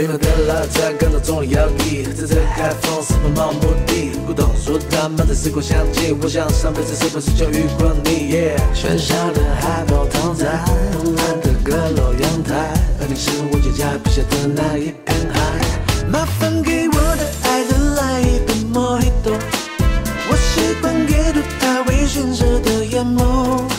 缤纷的老爷车跟着棕榈摇曳载着海风私奔漫无目的古董书摊漫着时光香气我想上辈子是不是就遇过你？耶喧嚣的海报躺在慵懒的阁楼阳台而你是我脚家笔下的那一片海。麻烦给我的爱人来一杯莫吉托我喜欢阅读他微醺时的眼眸。